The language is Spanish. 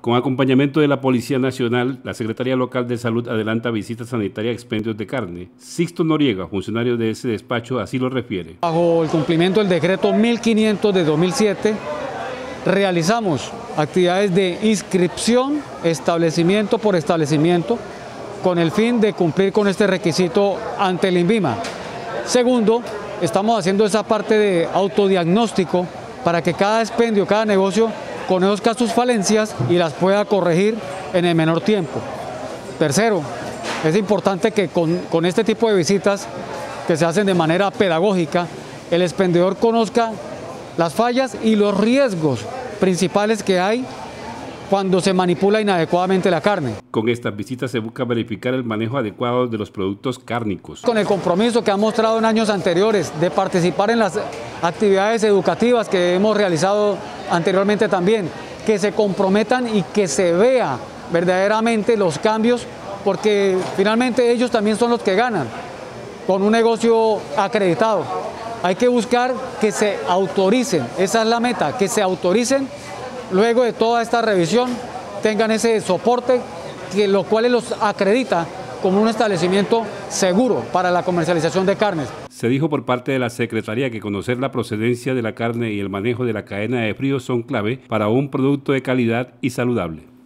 Con acompañamiento de la Policía Nacional, la Secretaría Local de Salud adelanta visita sanitaria a expendios de carne. Sixto Noriega, funcionario de ese despacho, así lo refiere. Bajo el cumplimiento del decreto 1500 de 2007, realizamos actividades de inscripción, establecimiento por establecimiento, con el fin de cumplir con este requisito ante el INVIMA. Segundo, estamos haciendo esa parte de autodiagnóstico para que cada expendio, cada negocio conozca sus falencias y las pueda corregir en el menor tiempo. Tercero, es importante que con, con este tipo de visitas que se hacen de manera pedagógica, el expendedor conozca las fallas y los riesgos principales que hay cuando se manipula inadecuadamente la carne. Con estas visitas se busca verificar el manejo adecuado de los productos cárnicos. Con el compromiso que han mostrado en años anteriores de participar en las actividades educativas que hemos realizado anteriormente también, que se comprometan y que se vea verdaderamente los cambios, porque finalmente ellos también son los que ganan con un negocio acreditado. Hay que buscar que se autoricen, esa es la meta, que se autoricen luego de toda esta revisión tengan ese soporte que lo cual los acredita como un establecimiento seguro para la comercialización de carnes. Se dijo por parte de la Secretaría que conocer la procedencia de la carne y el manejo de la cadena de frío son clave para un producto de calidad y saludable.